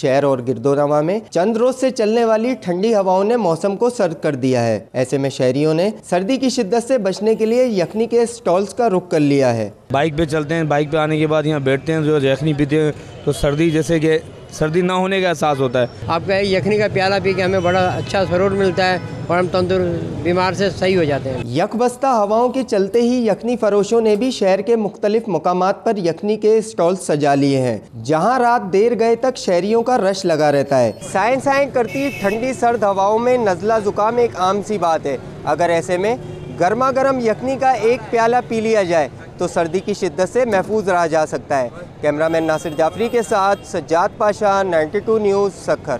شہر اور گردونوا میں چند روز سے چلنے والی ٹھنڈی ہواؤں نے موسم کو سرد کر دیا ہے۔ ایسے میں شہریوں نے سردی کی شدت سے بچنے کے لیے یخنی کے سٹالز کا رخ کر لیا ہے۔ بائک پہ چلتے ہیں، بائک پہ آنے کے بعد یہاں بیٹھتے ہیں، جو یخنی پیتے ہیں تو سردی جیسے کہ سردی نہ ہونے کا احساس ہوتا ہے۔ آپ کا یخنی کا پیالہ پی کے ہمیں بڑا اچھا سرور ملتا ہے اور ہم تندر بیمار سے صحیح ہو جاتے ہیں۔ یک بستہ ہواؤں کے چلتے ہی یخنی فروشوں نے بھی شہر کے مختلف مقامات پر یخنی کے سٹال سجا لیے ہیں جہاں رات دیر گئے تک شہریوں کا رش لگا رہتا ہے۔ سائن سائن کرتی ٹھنڈی سرد ہواؤں میں نزلہ زکام ایک عام سی بات ہے۔ اگر ایسے میں گرما گرم یخنی کا ایک پیالہ پی لیا جائے تو سردی کی شدت سے محفوظ رہا جا سکتا ہے۔ کیمرہ مین ناصر جعفری کے ساتھ Sajjad Pasha, ninety two news, Sukkur.